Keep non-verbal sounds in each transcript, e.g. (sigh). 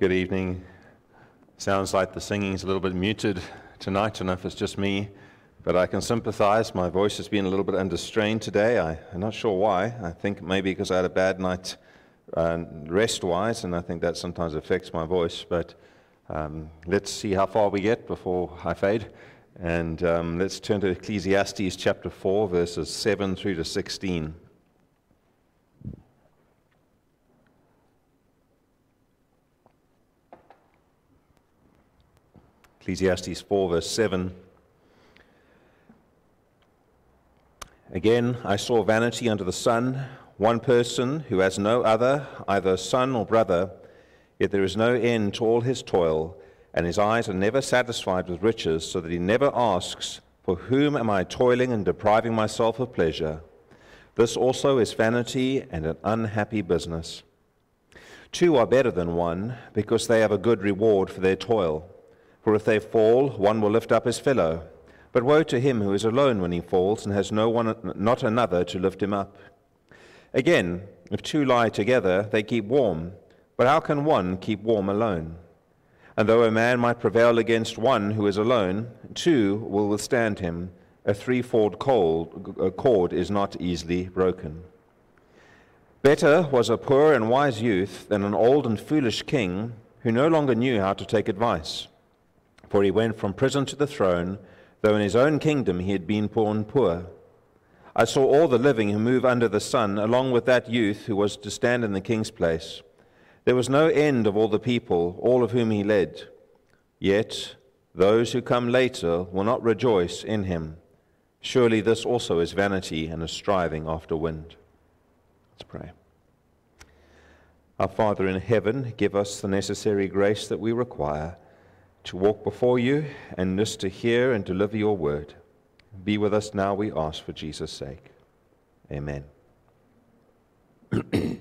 Good evening. Sounds like the singing's a little bit muted tonight. Know if it's just me, but I can sympathize. My voice has been a little bit under strain today. I, am not sure why. I think maybe because I had a bad night uh, rest wise, and I think that sometimes affects my voice. But um, let's see how far we get before I fade. And um, let's turn to Ecclesiastes chapter 4, verses 7 through to 16. Ecclesiastes 4, verse 7. Again, I saw vanity under the sun, one person who has no other, either son or brother, yet there is no end to all his toil, and his eyes are never satisfied with riches, so that he never asks, For whom am I toiling and depriving myself of pleasure? This also is vanity and an unhappy business. Two are better than one, because they have a good reward for their toil. For if they fall, one will lift up his fellow. But woe to him who is alone when he falls and has no one, not another to lift him up. Again, if two lie together, they keep warm. But how can one keep warm alone? And though a man might prevail against one who is alone, two will withstand him. A threefold cord is not easily broken. Better was a poor and wise youth than an old and foolish king who no longer knew how to take advice for he went from prison to the throne, though in his own kingdom he had been born poor. I saw all the living who move under the sun, along with that youth who was to stand in the king's place. There was no end of all the people, all of whom he led. Yet those who come later will not rejoice in him. Surely this also is vanity and a striving after wind. Let's pray. Our Father in heaven, give us the necessary grace that we require to walk before you and just to hear and deliver your word. Be with us now, we ask, for Jesus' sake. Amen. (clears throat) if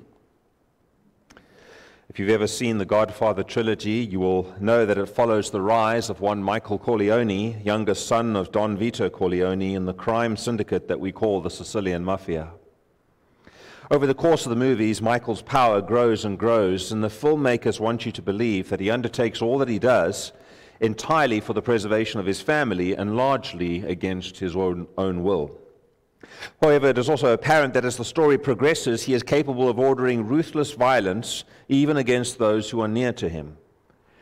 you've ever seen the Godfather trilogy, you will know that it follows the rise of one Michael Corleone, youngest son of Don Vito Corleone, in the crime syndicate that we call the Sicilian Mafia. Over the course of the movies, Michael's power grows and grows, and the filmmakers want you to believe that he undertakes all that he does entirely for the preservation of his family and largely against his own, own will. However, it is also apparent that as the story progresses, he is capable of ordering ruthless violence even against those who are near to him.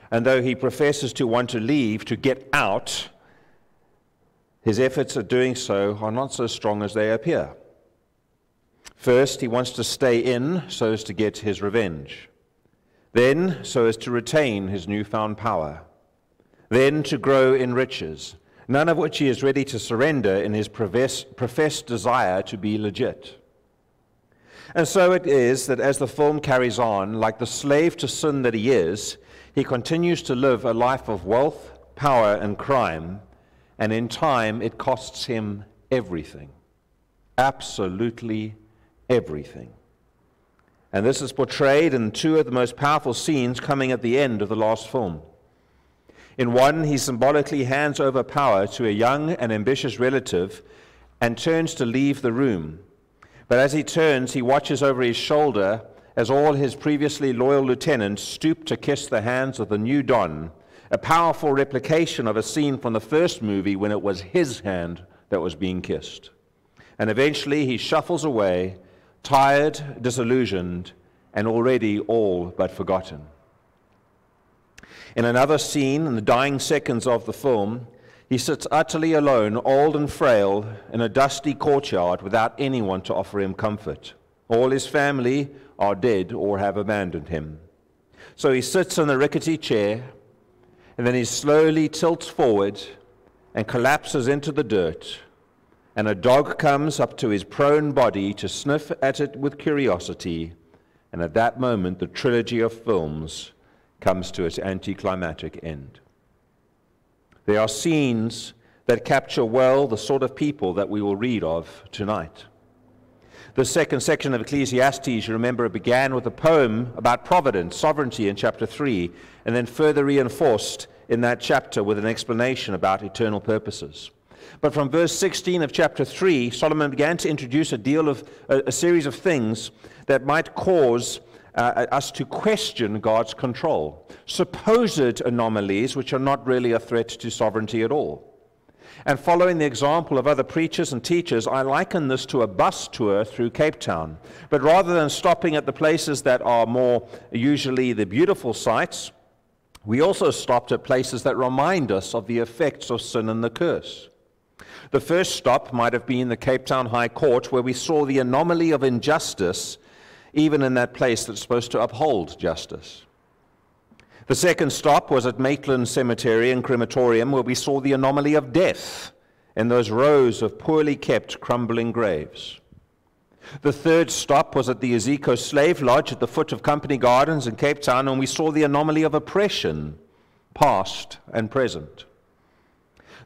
And though he professes to want to leave, to get out, his efforts at doing so are not so strong as they appear. First, he wants to stay in so as to get his revenge. Then, so as to retain his newfound power then to grow in riches, none of which he is ready to surrender in his professed desire to be legit. And so it is that as the film carries on, like the slave to sin that he is, he continues to live a life of wealth, power, and crime, and in time it costs him everything. Absolutely everything. And this is portrayed in two of the most powerful scenes coming at the end of the last film. In one, he symbolically hands over power to a young and ambitious relative and turns to leave the room. But as he turns, he watches over his shoulder as all his previously loyal lieutenants stoop to kiss the hands of the new Don, a powerful replication of a scene from the first movie when it was his hand that was being kissed. And eventually he shuffles away, tired, disillusioned, and already all but forgotten. In another scene, in the dying seconds of the film, he sits utterly alone, old and frail, in a dusty courtyard without anyone to offer him comfort. All his family are dead or have abandoned him. So he sits in the rickety chair, and then he slowly tilts forward and collapses into the dirt. And a dog comes up to his prone body to sniff at it with curiosity. And at that moment, the trilogy of films comes to its anticlimactic end. There are scenes that capture well the sort of people that we will read of tonight. The second section of Ecclesiastes, you remember, began with a poem about providence, sovereignty in chapter 3, and then further reinforced in that chapter with an explanation about eternal purposes. But from verse 16 of chapter 3, Solomon began to introduce a deal of a, a series of things that might cause uh, us to question God's control, supposed anomalies which are not really a threat to sovereignty at all. And following the example of other preachers and teachers, I liken this to a bus tour through Cape Town. But rather than stopping at the places that are more usually the beautiful sights, we also stopped at places that remind us of the effects of sin and the curse. The first stop might have been the Cape Town High Court, where we saw the anomaly of injustice, even in that place that's supposed to uphold justice. The second stop was at Maitland Cemetery and Crematorium, where we saw the anomaly of death in those rows of poorly kept, crumbling graves. The third stop was at the Iziko Slave Lodge at the foot of Company Gardens in Cape Town, and we saw the anomaly of oppression, past and present.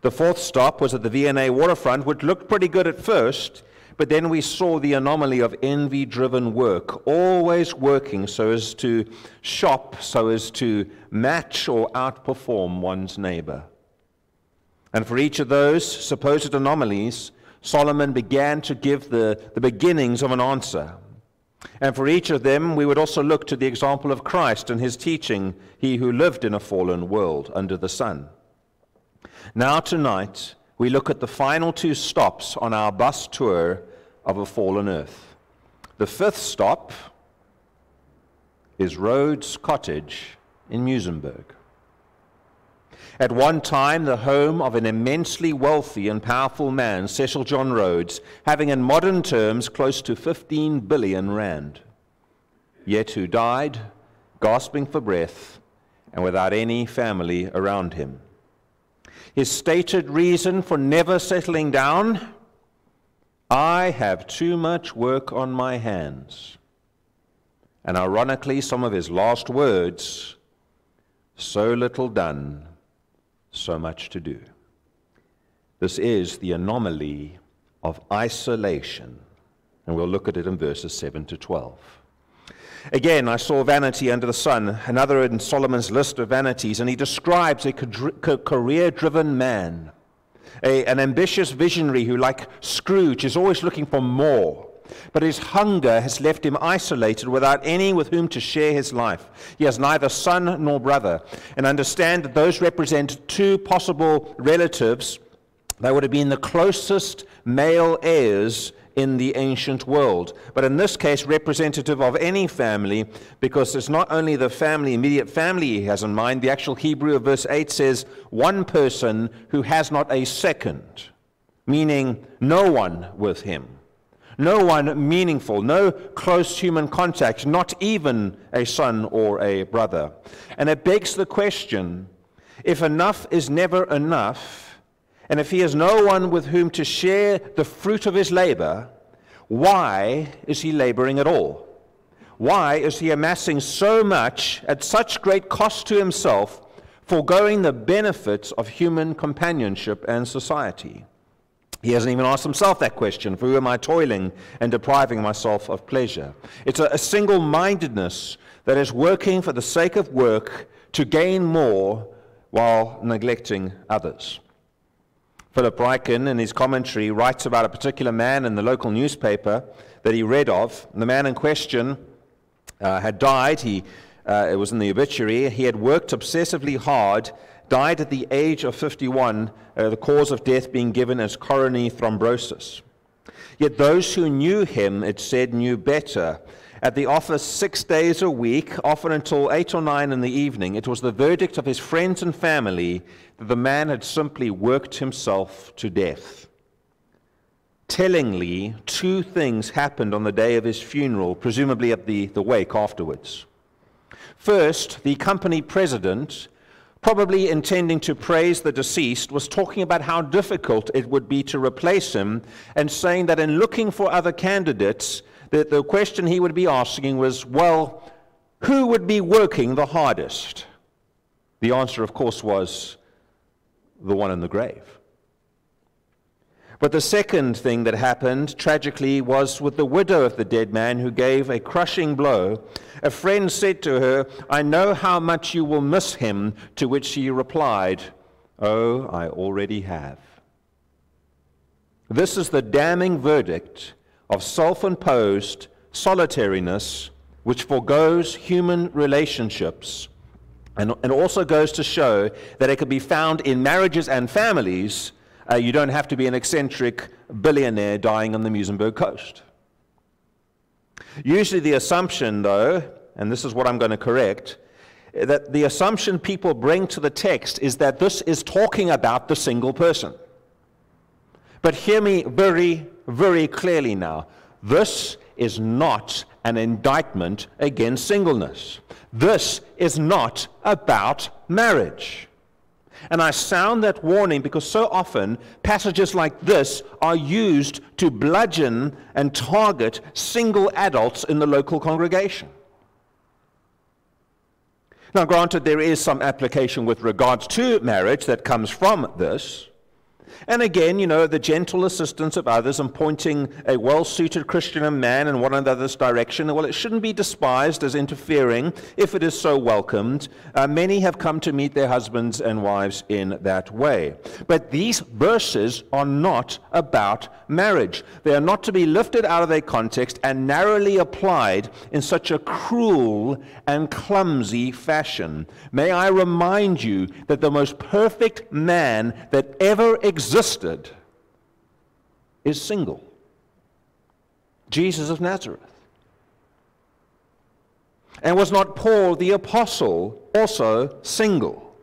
The fourth stop was at the V&A waterfront, which looked pretty good at first, but then we saw the anomaly of envy driven work, always working so as to shop, so as to match or outperform one's neighbor. And for each of those supposed anomalies, Solomon began to give the, the beginnings of an answer. And for each of them, we would also look to the example of Christ and his teaching, he who lived in a fallen world under the sun. Now, tonight, we look at the final two stops on our bus tour of a fallen earth. The fifth stop is Rhodes Cottage in Muizenberg. At one time, the home of an immensely wealthy and powerful man, Cecil John Rhodes, having in modern terms close to 15 billion rand, yet who died gasping for breath and without any family around him. His stated reason for never settling down I have too much work on my hands. And ironically, some of his last words so little done, so much to do. This is the anomaly of isolation. And we'll look at it in verses 7 to 12. Again, I saw vanity under the sun, another in Solomon's list of vanities, and he describes a career driven man, a, an ambitious visionary who, like Scrooge, is always looking for more. But his hunger has left him isolated without any with whom to share his life. He has neither son nor brother. And understand that those represent two possible relatives that would have been the closest male heirs in the ancient world. But in this case, representative of any family, because it's not only the family, immediate family he has in mind. The actual Hebrew of verse 8 says, one person who has not a second, meaning no one with him. No one meaningful, no close human contact, not even a son or a brother. And it begs the question if enough is never enough, and if he has no one with whom to share the fruit of his labor, why is he laboring at all? Why is he amassing so much at such great cost to himself, foregoing the benefits of human companionship and society? He hasn't even asked himself that question for who am I toiling and depriving myself of pleasure? It's a, a single mindedness that is working for the sake of work to gain more while neglecting others. Philip Ryken, in his commentary, writes about a particular man in the local newspaper that he read of. The man in question uh, had died. He, uh, it was in the obituary. He had worked obsessively hard, died at the age of 51, uh, the cause of death being given as coronary thrombosis. Yet those who knew him, it said, knew better at the office six days a week, often until eight or nine in the evening. It was the verdict of his friends and family that the man had simply worked himself to death. Tellingly, two things happened on the day of his funeral, presumably at the, the wake afterwards. First, the company president, probably intending to praise the deceased, was talking about how difficult it would be to replace him and saying that in looking for other candidates, the, the question he would be asking was, well, who would be working the hardest? The answer, of course, was the one in the grave. But the second thing that happened, tragically, was with the widow of the dead man who gave a crushing blow. A friend said to her, I know how much you will miss him, to which she replied, Oh, I already have. This is the damning verdict of self imposed solitariness which foregoes human relationships and, and also goes to show that it can be found in marriages and families. Uh, you don't have to be an eccentric billionaire dying on the Muizenberg coast. Usually, the assumption, though, and this is what I'm going to correct, that the assumption people bring to the text is that this is talking about the single person. But hear me very, very clearly now. This is not an indictment against singleness. This is not about marriage. And I sound that warning because so often passages like this are used to bludgeon and target single adults in the local congregation. Now, granted, there is some application with regards to marriage that comes from this. And again, you know, the gentle assistance of others and pointing a well suited Christian and man in one another's direction, well, it shouldn't be despised as interfering if it is so welcomed. Uh, many have come to meet their husbands and wives in that way. But these verses are not about marriage. They are not to be lifted out of their context and narrowly applied in such a cruel and clumsy fashion. May I remind you that the most perfect man that ever existed existed is single Jesus of Nazareth. And was not Paul the apostle also single?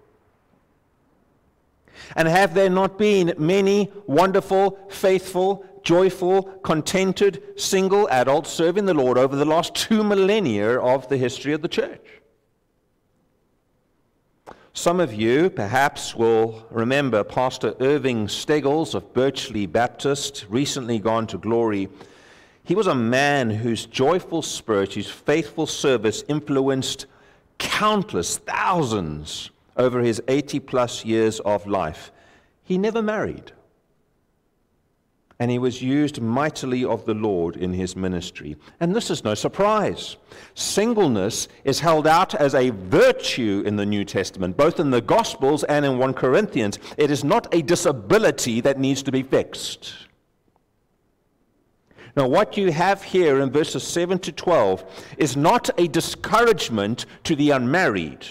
And have there not been many wonderful, faithful, joyful, contented, single adults serving the Lord over the last two millennia of the history of the church? Some of you perhaps will remember Pastor Irving Steggles of Birchleigh Baptist, recently gone to glory. He was a man whose joyful spirit, whose faithful service influenced countless thousands over his 80 plus years of life. He never married and he was used mightily of the Lord in his ministry. And this is no surprise. Singleness is held out as a virtue in the New Testament, both in the Gospels and in 1 Corinthians. It is not a disability that needs to be fixed. Now, what you have here in verses 7 to 12 is not a discouragement to the unmarried,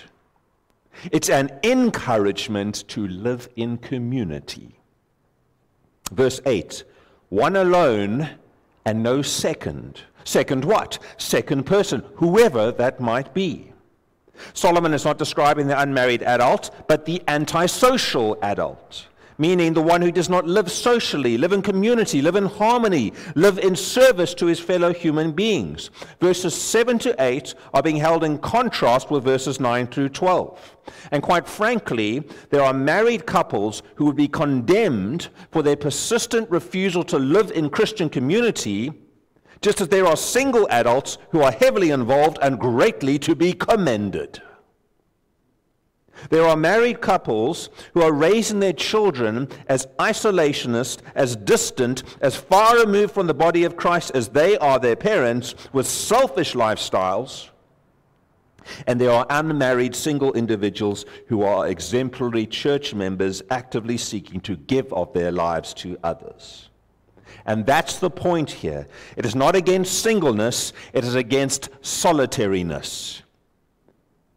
it's an encouragement to live in community. Verse 8 one alone and no second. Second what? Second person, whoever that might be. Solomon is not describing the unmarried adult, but the antisocial adult meaning the one who does not live socially, live in community, live in harmony, live in service to his fellow human beings. Verses 7 to 8 are being held in contrast with verses 9 through 12. And quite frankly, there are married couples who would be condemned for their persistent refusal to live in Christian community, just as there are single adults who are heavily involved and greatly to be commended. There are married couples who are raising their children as isolationist, as distant, as far removed from the body of Christ as they are their parents, with selfish lifestyles. And there are unmarried single individuals who are exemplary church members actively seeking to give of their lives to others. And that's the point here. It is not against singleness, it is against solitariness.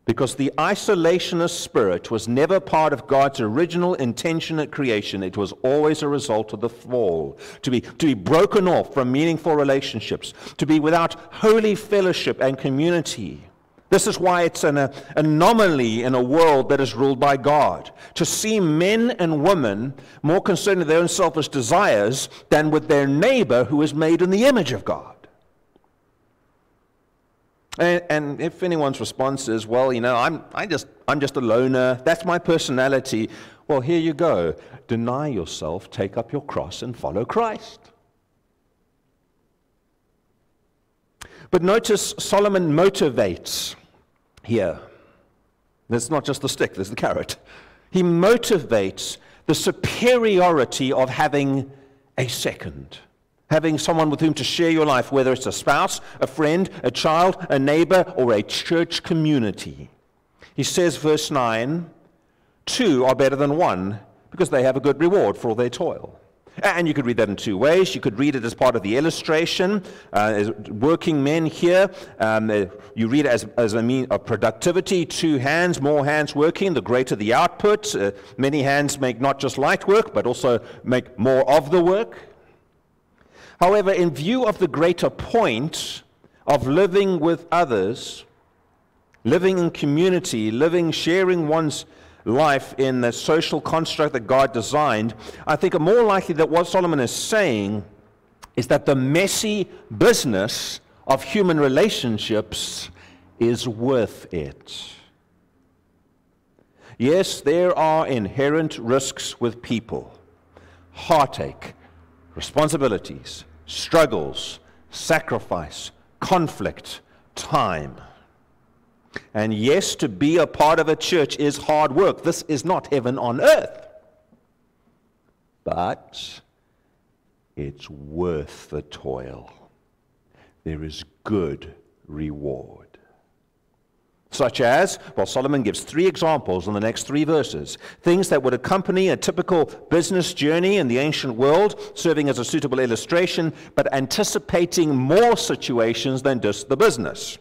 Because the isolationist spirit was never part of God's original intention at creation. It was always a result of the fall. To be, to be broken off from meaningful relationships, to be without holy fellowship and community. This is why it's an uh, anomaly in a world that is ruled by God. To see men and women more concerned with their own selfish desires than with their neighbor who is made in the image of God. And, and, if anyone's response is, well, you know, I'm, I just, I'm just a loner, that's my personality, well, here you go. Deny yourself, take up your cross, and follow Christ. But notice Solomon motivates here. There's not just the stick, there's the carrot. He motivates the superiority of having a second having someone with whom to share your life, whether it's a spouse, a friend, a child, a neighbor, or a church community. He says, verse 9, two are better than one because they have a good reward for all their toil. And you could read that in two ways. You could read it as part of the illustration. Uh, as working men here, um, uh, you read it as, as a mean of productivity. Two hands, more hands working, the greater the output. Uh, many hands make not just light work, but also make more of the work. However, in view of the greater point of living with others, living in community, living, sharing one's life in the social construct that God designed, I think it's more likely that what Solomon is saying is that the messy business of human relationships is worth it. Yes, there are inherent risks with people heartache, responsibilities, struggles, sacrifice, conflict, time. And yes, to be a part of a church is hard work. This is not heaven on earth. But it's worth the toil. There is good reward. Such as, well, Solomon gives three examples in the next three verses. Things that would accompany a typical business journey in the ancient world, serving as a suitable illustration, but anticipating more situations than just the business.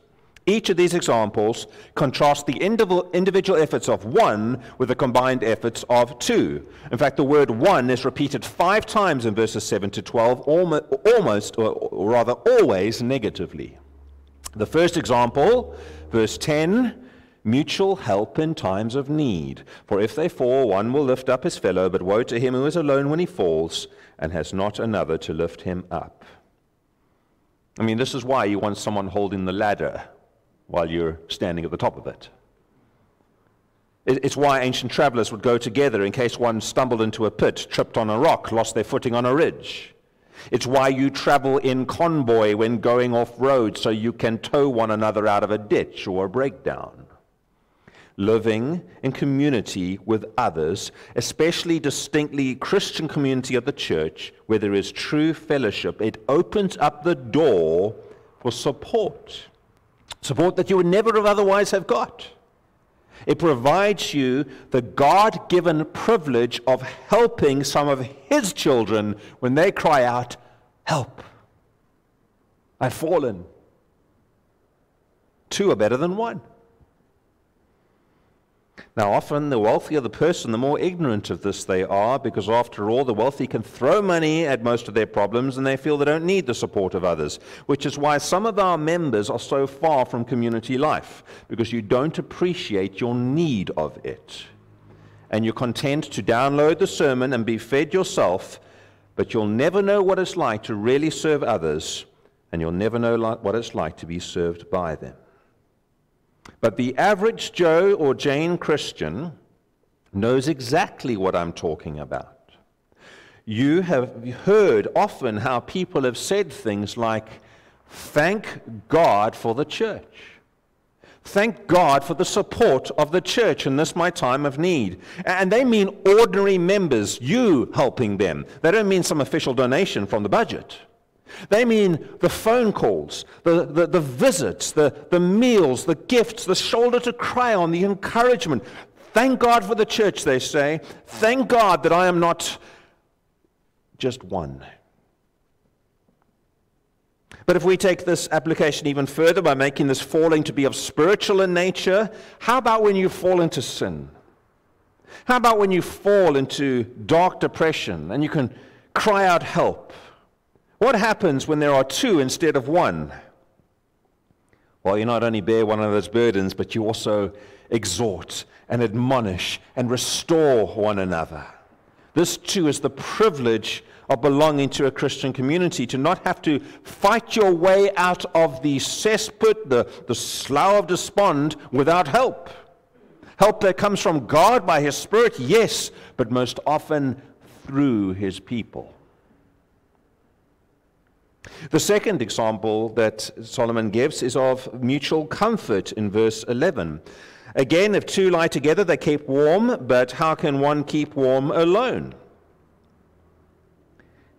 Each of these examples contrasts the individual efforts of one with the combined efforts of two. In fact, the word one is repeated five times in verses 7 to 12, almost, or rather always, negatively. The first example, verse 10, mutual help in times of need. For if they fall, one will lift up his fellow, but woe to him who is alone when he falls and has not another to lift him up. I mean, this is why you want someone holding the ladder while you're standing at the top of it. It's why ancient travelers would go together in case one stumbled into a pit, tripped on a rock, lost their footing on a ridge. It's why you travel in convoy when going off road so you can tow one another out of a ditch or a breakdown. Living in community with others, especially distinctly Christian community of the church, where there is true fellowship, it opens up the door for support support that you would never have otherwise have got. It provides you the God given privilege of helping some of His children when they cry out, Help! I've fallen. Two are better than one. Now, often the wealthier the person, the more ignorant of this they are, because after all, the wealthy can throw money at most of their problems and they feel they don't need the support of others, which is why some of our members are so far from community life, because you don't appreciate your need of it. And you're content to download the sermon and be fed yourself, but you'll never know what it's like to really serve others, and you'll never know what it's like to be served by them. But the average Joe or Jane Christian knows exactly what I'm talking about. You have heard often how people have said things like, Thank God for the church. Thank God for the support of the church in this my time of need. And they mean ordinary members, you helping them. They don't mean some official donation from the budget. They mean the phone calls, the, the, the, visits, the, the meals, the gifts, the shoulder to cry on, the encouragement. Thank God for the church, they say. Thank God that I am not just one. But if we take this application even further by making this falling to be of spiritual in nature, how about when you fall into sin? How about when you fall into dark depression and you can cry out help? What happens when there are two instead of one? Well, you not only bear one another's burdens, but you also exhort and admonish and restore one another. This too is the privilege of belonging to a Christian community, to not have to fight your way out of the cesspit, the, the slough of despond, without help. Help that comes from God by His Spirit, yes, but most often through His people. The second example that Solomon gives is of mutual comfort in verse 11. Again, if two lie together, they keep warm, but how can one keep warm alone?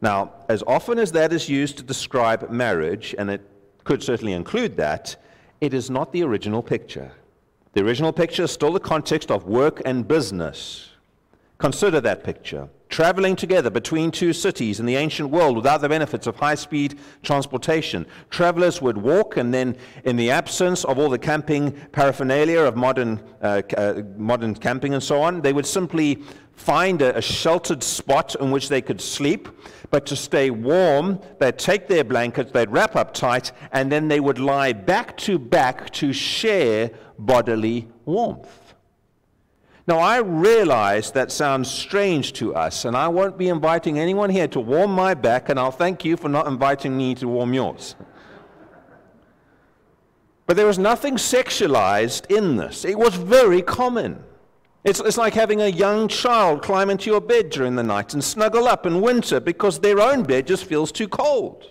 Now, as often as that is used to describe marriage, and it could certainly include that, it is not the original picture. The original picture is still the context of work and business. Consider that picture. Traveling together between two cities in the ancient world without the benefits of high speed transportation. Travelers would walk, and then, in the absence of all the camping paraphernalia of modern, uh, uh, modern camping and so on, they would simply find a, a sheltered spot in which they could sleep. But to stay warm, they'd take their blankets, they'd wrap up tight, and then they would lie back to back to share bodily warmth. Now, I realize that sounds strange to us, and I won't be inviting anyone here to warm my back, and I'll thank you for not inviting me to warm yours. But there was nothing sexualized in this, it was very common. It's, it's like having a young child climb into your bed during the night and snuggle up in winter because their own bed just feels too cold.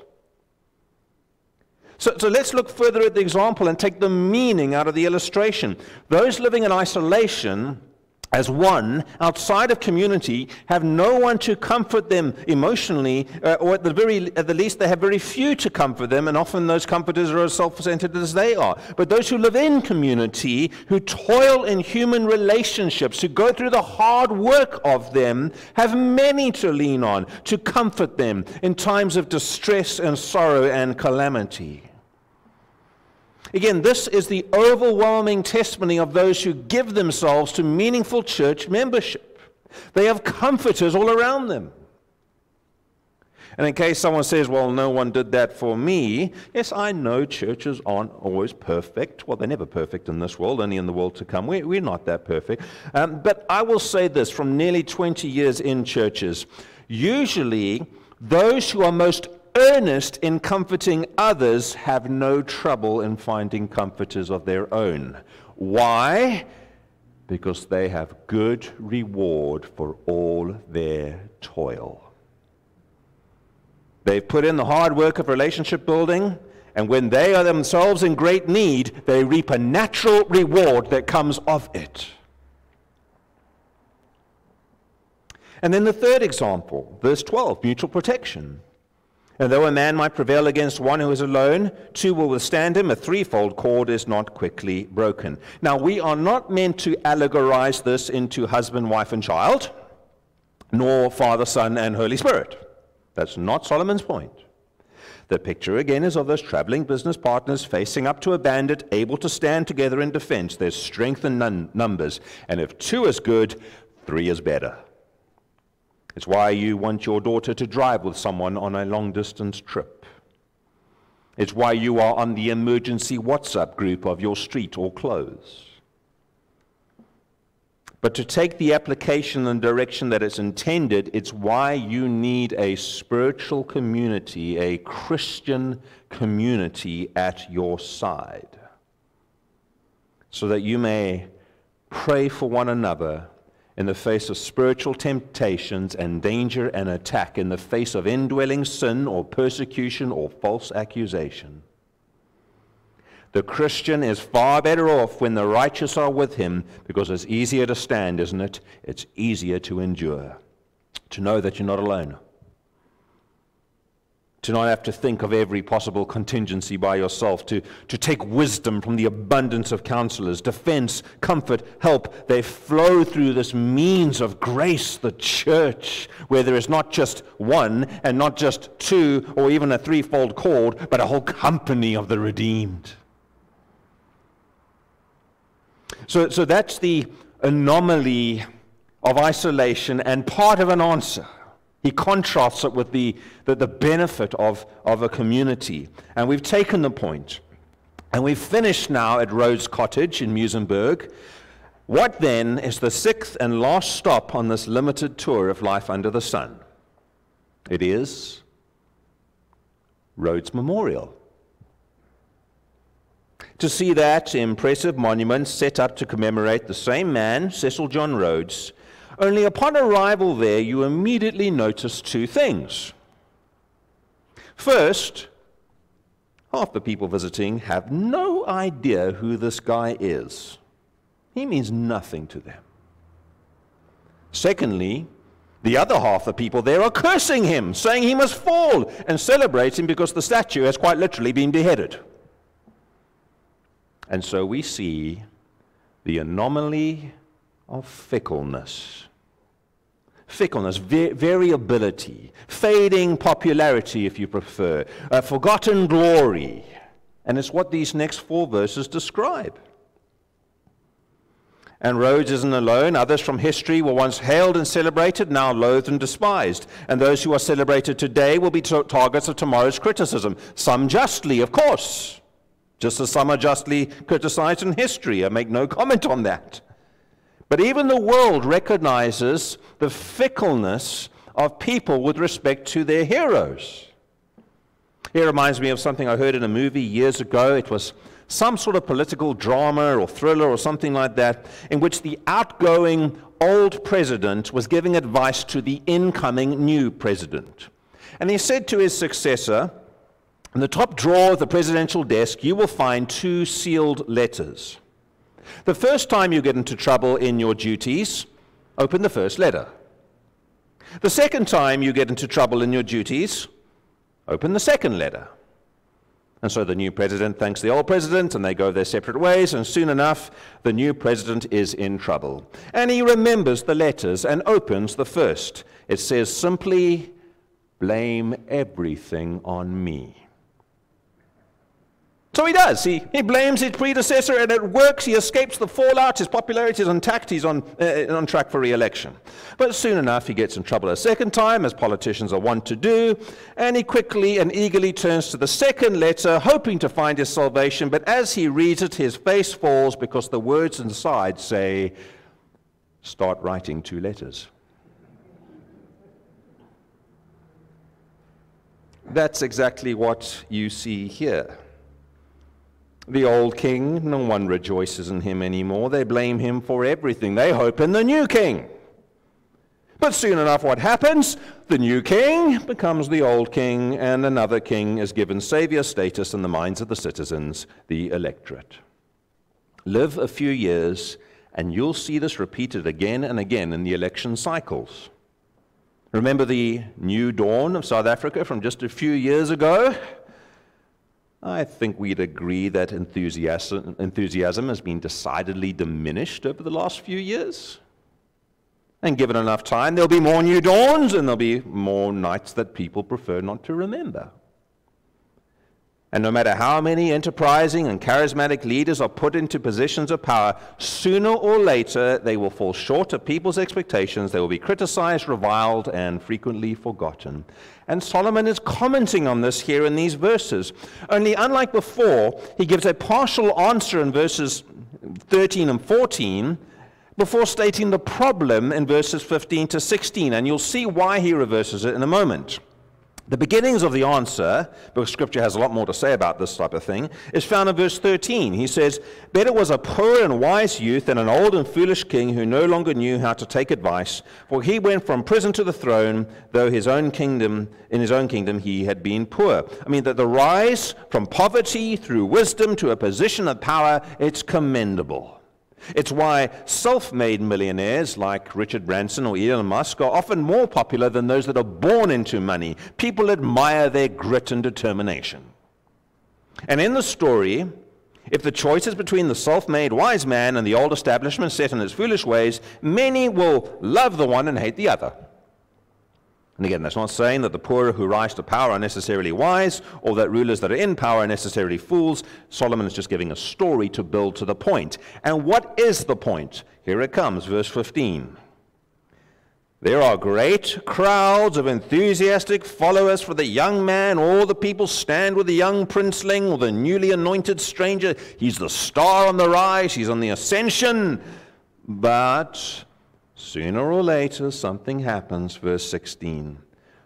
So, so let's look further at the example and take the meaning out of the illustration. Those living in isolation as one outside of community have no one to comfort them emotionally uh, or at the very at the least they have very few to comfort them and often those comforters are as self-centered as they are. But those who live in community who toil in human relationships who go through the hard work of them have many to lean on to comfort them in times of distress and sorrow and calamity Again, this is the overwhelming testimony of those who give themselves to meaningful church membership. They have comforters all around them. And in case someone says, well, no one did that for me, yes, I know churches aren't always perfect. Well, they're never perfect in this world, only in the world to come. We're, we're not that perfect. Um, but I will say this from nearly 20 years in churches usually, those who are most earnest in comforting others have no trouble in finding comforters of their own. Why? Because they have good reward for all their toil. They've put in the hard work of relationship building, and when they are themselves in great need, they reap a natural reward that comes of it. And then the third example, verse 12, mutual protection. And though a man might prevail against one who is alone, two will withstand him. A threefold cord is not quickly broken. Now, we are not meant to allegorize this into husband, wife, and child, nor Father, Son, and Holy Spirit. That's not Solomon's point. The picture again is of those traveling business partners facing up to a bandit, able to stand together in defense. There's strength in numbers. And if two is good, three is better. It's why you want your daughter to drive with someone on a long distance trip. It's why you are on the emergency WhatsApp group of your street or close. But to take the application and direction that it's intended, it's why you need a spiritual community, a Christian community at your side. So that you may pray for one another in the face of spiritual temptations and danger and attack, in the face of indwelling sin or persecution or false accusation. The Christian is far better off when the righteous are with him because it's easier to stand, isn't it? It's easier to endure, to know that you're not alone to not have to think of every possible contingency by yourself, to, to take wisdom from the abundance of counselors, defense, comfort, help. They flow through this means of grace, the church, where there is not just one and not just two or even a threefold cord, but a whole company of the redeemed. So, so that's the anomaly of isolation and part of an answer. He contrasts it with the, the, the, benefit of, of a community. And we've taken the point. And we've finished now at Rhodes Cottage in Muizenberg. What then is the sixth and last stop on this limited tour of life under the sun? It is Rhodes Memorial. To see that impressive monument set up to commemorate the same man, Cecil John Rhodes, only upon arrival there, you immediately notice two things. First, half the people visiting have no idea who this guy is. He means nothing to them. Secondly, the other half of the people there are cursing him, saying he must fall, and celebrating because the statue has quite literally been beheaded. And so we see the anomaly of fickleness fickleness, va- variability, fading popularity, if you prefer, uh, forgotten glory. And it's what these next four verses describe. And Rhodes isn't alone. Others from history were once hailed and celebrated, now loathed and despised. And those who are celebrated today will be targets of tomorrow's criticism. Some justly, of course, just as some are justly criticized in history. I make no comment on that. But even the world recognizes the fickleness of people with respect to their heroes. It reminds me of something I heard in a movie years ago. It was some sort of political drama or thriller or something like that, in which the outgoing old president was giving advice to the incoming new president. And he said to his successor, in the top drawer of the presidential desk, you will find two sealed letters. The first time you get into trouble in your duties, open the first letter. The second time you get into trouble in your duties, open the second letter. And so the new president thanks the old president, and they go their separate ways, and soon enough, the new president is in trouble. And he remembers the letters and opens the first. It says simply, Blame everything on me. So he does. He, he blames his predecessor, and it works. He escapes the fallout. His popularity is intact. He's on, uh, on track for re election. But soon enough, he gets in trouble a second time, as politicians are wont to do, and he quickly and eagerly turns to the second letter, hoping to find his salvation. But as he reads it, his face falls because the words inside say, Start writing two letters. That's exactly what you see here. The old king, no one rejoices in him anymore. They blame him for everything. They hope in the new king. But soon enough, what happens? The new king becomes the old king, and another king is given savior status in the minds of the citizens, the electorate. Live a few years, and you'll see this repeated again and again in the election cycles. Remember the new dawn of South Africa from just a few years ago? I think we'd agree that enthusiasm, enthusiasm has been decidedly diminished over the last few years. And given enough time, there'll be more new dawns and there'll be more nights that people prefer not to remember. And no matter how many enterprising and charismatic leaders are put into positions of power, sooner or later they will fall short of people's expectations. They will be criticized, reviled, and frequently forgotten. And Solomon is commenting on this here in these verses. Only, unlike before, he gives a partial answer in verses 13 and 14 before stating the problem in verses 15 to 16. And you'll see why he reverses it in a moment. The beginnings of the answer, because Scripture has a lot more to say about this type of thing, is found in verse 13. He says, Better was a poor and wise youth than an old and foolish king who no longer knew how to take advice, for he went from prison to the throne, though his own kingdom, in his own kingdom he had been poor. I mean, that the rise from poverty through wisdom to a position of power, it's commendable. It's why self made millionaires like Richard Branson or Elon Musk are often more popular than those that are born into money. People admire their grit and determination. And in the story, if the choice is between the self made wise man and the old establishment set in its foolish ways, many will love the one and hate the other. And again, that's not saying that the poor who rise to power are necessarily wise or that rulers that are in power are necessarily fools. Solomon is just giving a story to build to the point. And what is the point? Here it comes, verse 15. There are great crowds of enthusiastic followers for the young man. All the people stand with the young princeling or the newly anointed stranger. He's the star on the rise, he's on the ascension. But Sooner or later, something happens. Verse 16.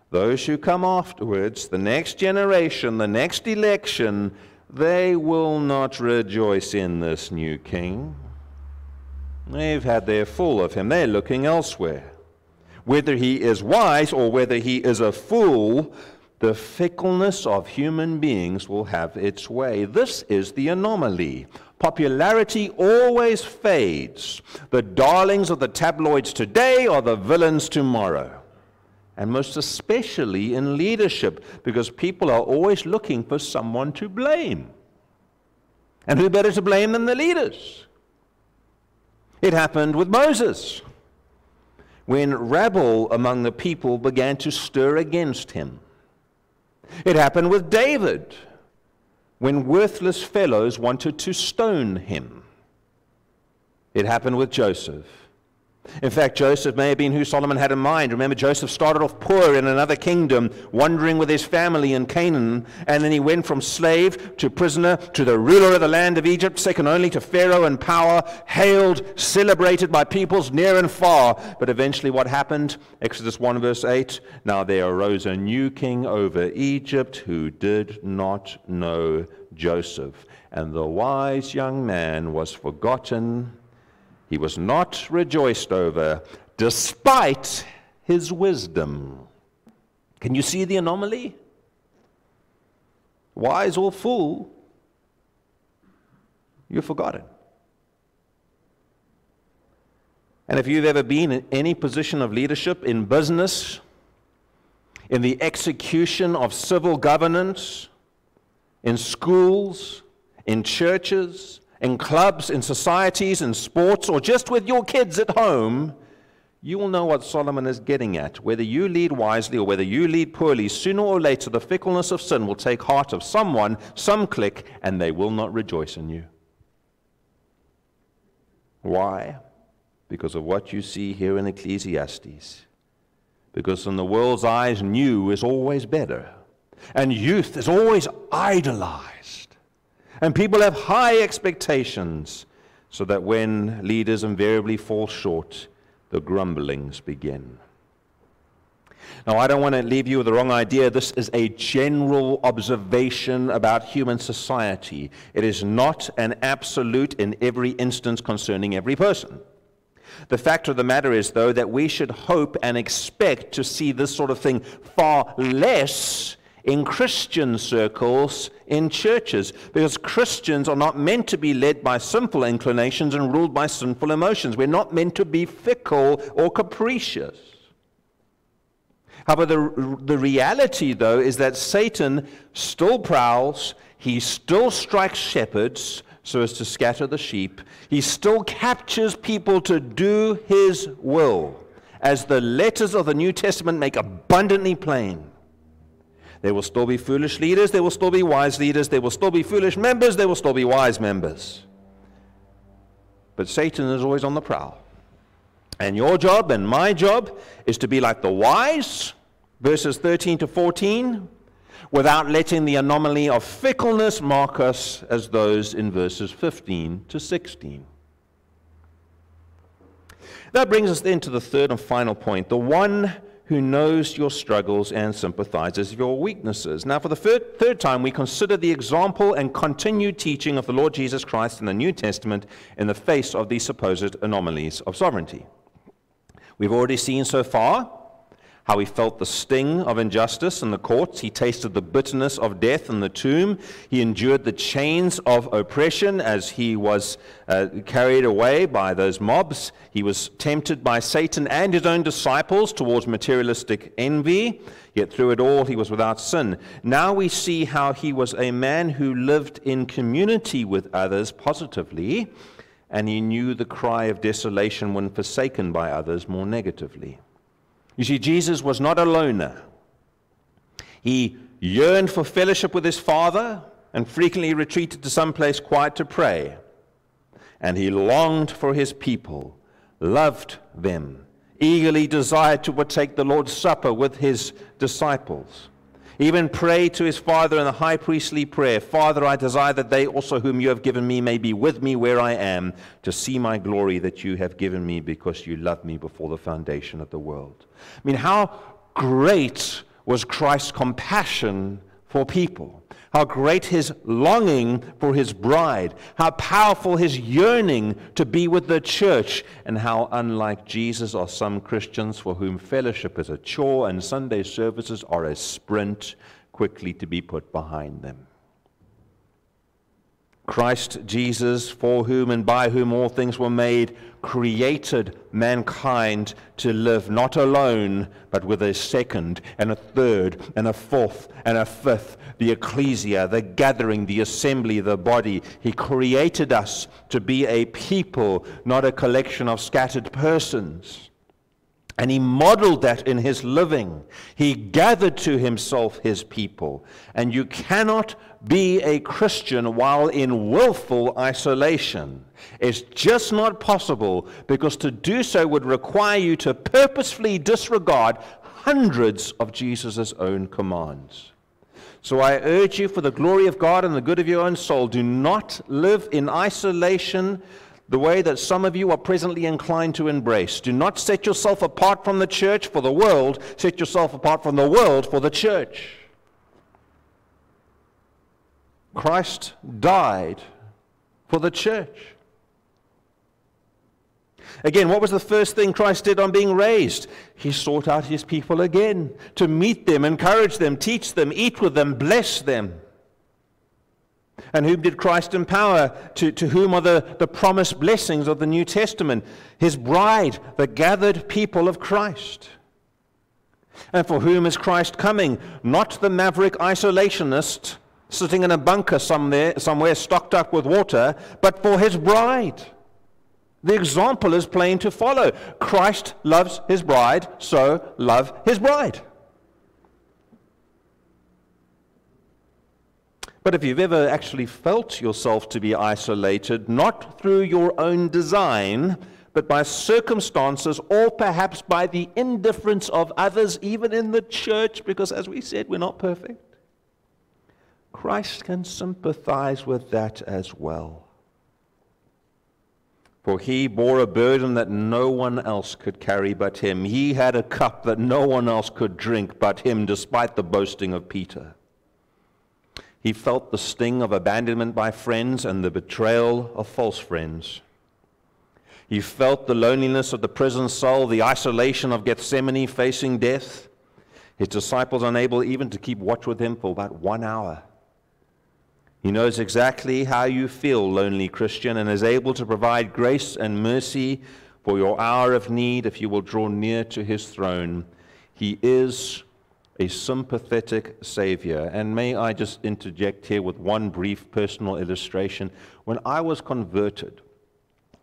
Those who come afterwards, the next generation, the next election, they will not rejoice in this new king. They've had their full of him. They're looking elsewhere. Whether he is wise or whether he is a fool, the fickleness of human beings will have its way. This is the anomaly. Popularity always fades. The darlings of the tabloids today are the villains tomorrow. And most especially in leadership, because people are always looking for someone to blame. And who better to blame than the leaders? It happened with Moses. when rabble among the people began to stir against him. It happened with David when worthless fellows wanted to stone him. It happened with Joseph in fact, Joseph may have been who Solomon had in mind. Remember, Joseph started off poor in another kingdom, wandering with his family in Canaan, and then he went from slave to prisoner to the ruler of the land of Egypt, second only to Pharaoh in power, hailed, celebrated by peoples near and far. But eventually, what happened? Exodus 1, verse 8 Now there arose a new king over Egypt who did not know Joseph, and the wise young man was forgotten he was not rejoiced over, despite his wisdom. Can you see the anomaly? Wise or fool, you're forgotten. And if you've ever been in any position of leadership in business, in the execution of civil governance, in schools, in churches, in clubs, in societies, in sports, or just with your kids at home, you will know what Solomon is getting at. Whether you lead wisely or whether you lead poorly, sooner or later the fickleness of sin will take heart of someone, some clique, and they will not rejoice in you. Why? Because of what you see here in Ecclesiastes. Because in the world's eyes, new is always better, and youth is always idolized. And people have high expectations, so that when leaders invariably fall short, the grumblings begin. Now, I don't want to leave you with the wrong idea. This is a general observation about human society. It is not an absolute in every instance concerning every person. The fact of the matter is, though, that we should hope and expect to see this sort of thing far less in Christian circles, in churches, because Christians are not meant to be led by sinful inclinations and ruled by sinful emotions. We're not meant to be fickle or capricious. However, the, the reality, though, is that Satan still prowls, he still strikes shepherds so as to scatter the sheep, he still captures people to do his will, as the letters of the New Testament make abundantly plain. There will still be foolish leaders, there will still be wise leaders, there will still be foolish members, there will still be wise members. But Satan is always on the prowl. And your job and my job is to be like the wise, verses 13 to 14, without letting the anomaly of fickleness mark us as those in verses 15 to 16. That brings us then to the third and final point the one who knows your struggles and sympathizes with your weaknesses. Now, for the third, third time, we consider the example and continued teaching of the Lord Jesus Christ in the New Testament in the face of these supposed anomalies of sovereignty. We've already seen so far how he felt the sting of injustice in the courts. He tasted the bitterness of death in the tomb. He endured the chains of oppression as he was uh, carried away by those mobs. He was tempted by Satan and his own disciples towards materialistic envy. Yet through it all, he was without sin. Now we see how he was a man who lived in community with others positively, and he knew the cry of desolation when forsaken by others more negatively. You see, Jesus was not a loner. He yearned for fellowship with his Father and frequently retreated to some place quiet to pray. And he longed for his people, loved them, eagerly desired to partake the Lord's Supper with his disciples. Even pray to his Father in the high priestly prayer Father, I desire that they also whom you have given me may be with me where I am, to see my glory that you have given me because you loved me before the foundation of the world. I mean, how great was Christ's compassion for people? How great his longing for his bride, how powerful his yearning to be with the church, and how unlike Jesus are some Christians for whom fellowship is a chore and Sunday services are a sprint quickly to be put behind them. Christ Jesus, for whom and by whom all things were made, created mankind to live not alone, but with a second and a third and a fourth and a fifth, the ecclesia, the gathering, the assembly, the body. He created us to be a people, not a collection of scattered persons. And he modeled that in his living. He gathered to himself his people. And you cannot be a Christian while in willful isolation. It's just not possible because to do so would require you to purposefully disregard hundreds of Jesus' own commands. So I urge you, for the glory of God and the good of your own soul, do not live in isolation the way that some of you are presently inclined to embrace. Do not set yourself apart from the church for the world, set yourself apart from the world for the church. Christ died for the church. Again, what was the first thing Christ did on being raised? He sought out his people again to meet them, encourage them, teach them, eat with them, bless them. And whom did Christ empower? To, to whom are the, the promised blessings of the New Testament? His bride, the gathered people of Christ. And for whom is Christ coming? Not the maverick isolationist sitting in a bunker somewhere, somewhere stocked up with water, but for his bride. The example is plain to follow. Christ loves his bride, so love his bride. But if you've ever actually felt yourself to be isolated, not through your own design, but by circumstances or perhaps by the indifference of others, even in the church, because as we said, we're not perfect, Christ can sympathize with that as well. For he bore a burden that no one else could carry but him. He had a cup that no one else could drink but him, despite the boasting of Peter. He felt the sting of abandonment by friends and the betrayal of false friends. He felt the loneliness of the prison cell, the isolation of Gethsemane facing death. His disciples unable even to keep watch with him for about one hour. He knows exactly how you feel, lonely Christian, and is able to provide grace and mercy for your hour of need if you will draw near to his throne. He is a sympathetic Savior. And may I just interject here with one brief personal illustration. When I was converted,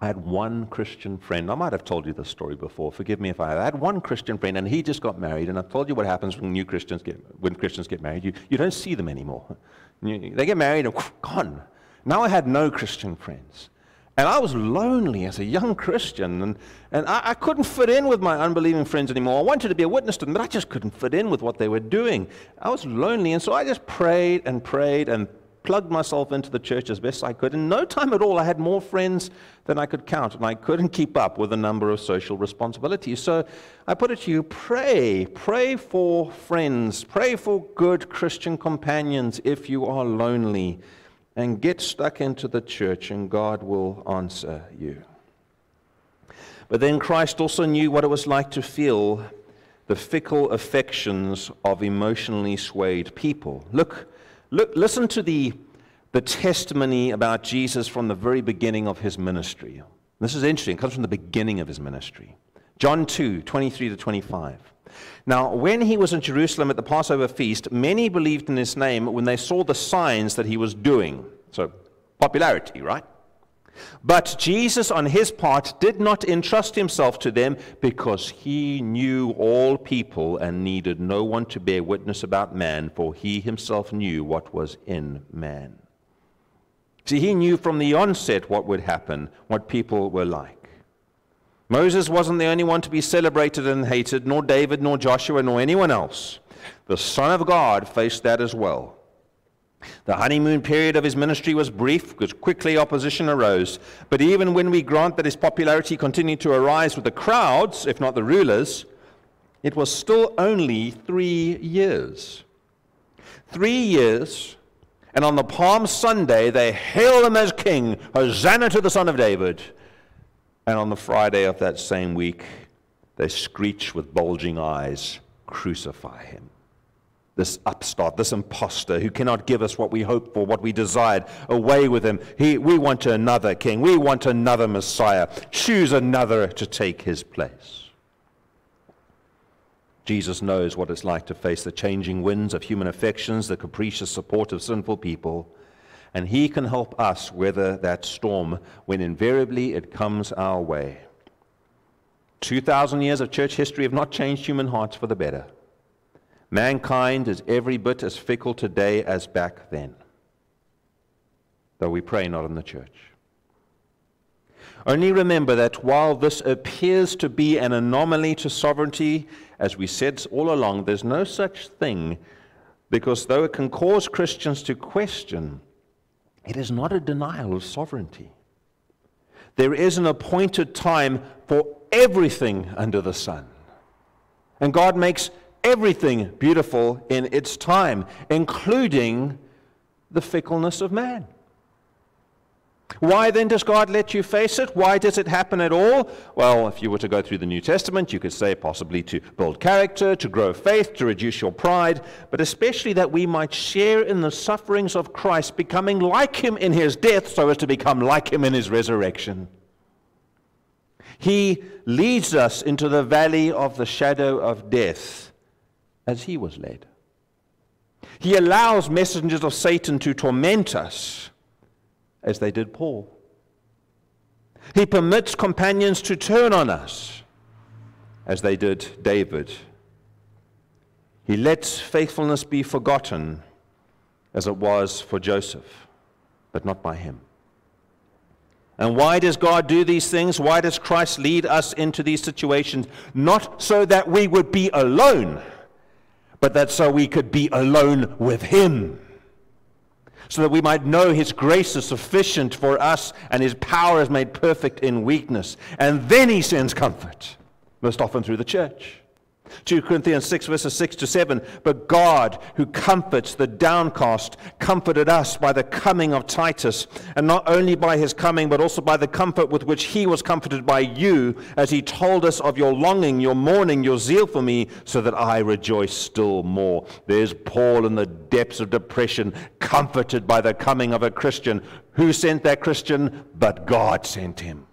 I had one Christian friend. I might have told you this story before. Forgive me if I. I had one Christian friend, and he just got married. And I've told you what happens when new Christians get when Christians get married. You, you don't see them anymore. They get married and gone. Now I had no Christian friends. And I was lonely as a young Christian, and, and I, I, couldn't fit in with my unbelieving friends anymore. I wanted to be a witness to them, but I just couldn't fit in with what they were doing. I was lonely, and so I just prayed and prayed and plugged myself into the church as best I could. In no time at all, I had more friends than I could count, and I couldn't keep up with the number of social responsibilities. So I put it to you pray. Pray for friends. Pray for good Christian companions if you are lonely and get stuck into the church, and God will answer you. But then Christ also knew what it was like to feel the fickle affections of emotionally swayed people. Look, look listen to the, the testimony about Jesus from the very beginning of his ministry. This is interesting. It comes from the beginning of his ministry. John 2, 23 to 25. Now, when he was in Jerusalem at the Passover feast, many believed in his name when they saw the signs that he was doing. So, popularity, right? But Jesus, on his part, did not entrust himself to them because he knew all people and needed no one to bear witness about man, for he himself knew what was in man. See, he knew from the onset what would happen, what people were like. Moses wasn't the only one to be celebrated and hated, nor David, nor Joshua, nor anyone else. The Son of God faced that as well. The honeymoon period of his ministry was brief because quickly opposition arose. But even when we grant that his popularity continued to arise with the crowds, if not the rulers, it was still only three years. Three years, and on the Palm Sunday they hail him as king, Hosanna to the Son of David. And on the Friday of that same week, they screech with bulging eyes, Crucify him. This upstart, this impostor who cannot give us what we hoped for, what we desired, away with him. He, we want another king. We want another Messiah. Choose another to take his place. Jesus knows what it's like to face the changing winds of human affections, the capricious support of sinful people and He can help us weather that storm when invariably it comes our way. 2,000 years of church history have not changed human hearts for the better. Mankind is every bit as fickle today as back then, though we pray not in the church. Only remember that while this appears to be an anomaly to sovereignty, as we said all along, there's no such thing, because though it can cause Christians to question, it is not a denial of sovereignty. There is an appointed time for everything under the sun. And God makes everything beautiful in its time, including the fickleness of man. Why then does God let you face it? Why does it happen at all? Well, if you were to go through the New Testament, you could say possibly to build character, to grow faith, to reduce your pride, but especially that we might share in the sufferings of Christ, becoming like him in his death so as to become like him in his resurrection. He leads us into the valley of the shadow of death as he was led. He allows messengers of Satan to torment us as they did Paul. He permits companions to turn on us as they did David. He lets faithfulness be forgotten as it was for Joseph, but not by him. And why does God do these things? Why does Christ lead us into these situations? Not so that we would be alone, but that so we could be alone with Him so that we might know his grace is sufficient for us and his power is made perfect in weakness. And then he sends comfort, most often through the church. 2 Corinthians 6, verses 6 to 7. But God, who comforts the downcast, comforted us by the coming of Titus, and not only by his coming, but also by the comfort with which he was comforted by you, as he told us of your longing, your mourning, your zeal for me, so that I rejoice still more. There's Paul in the depths of depression, comforted by the coming of a Christian. Who sent that Christian? But God sent him.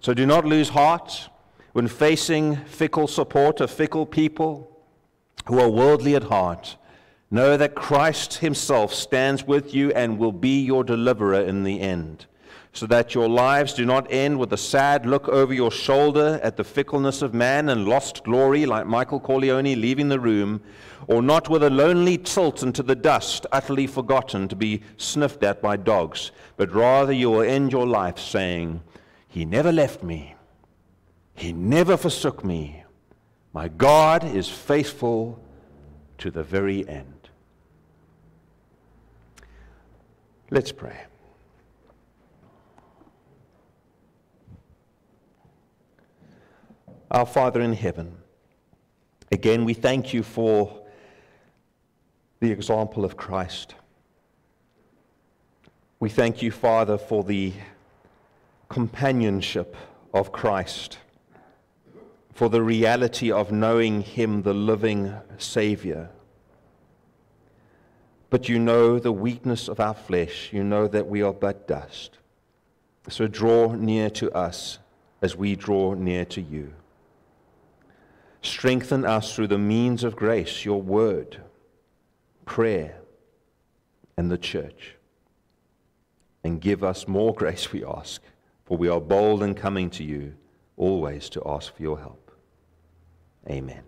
So do not lose heart when facing fickle support of fickle people who are worldly at heart, know that Christ Himself stands with you and will be your deliverer in the end, so that your lives do not end with a sad look over your shoulder at the fickleness of man and lost glory, like Michael Corleone leaving the room, or not with a lonely tilt into the dust, utterly forgotten to be sniffed at by dogs, but rather you will end your life saying, He never left me. He never forsook me. My God is faithful to the very end. Let's pray. Our Father in heaven, again we thank you for the example of Christ. We thank you, Father, for the companionship of Christ for the reality of knowing Him, the living Savior. But you know the weakness of our flesh. You know that we are but dust. So draw near to us as we draw near to you. Strengthen us through the means of grace, your word, prayer, and the church. And give us more (laughs) grace, we ask, for we are bold in coming to you always to ask for your help. Amen.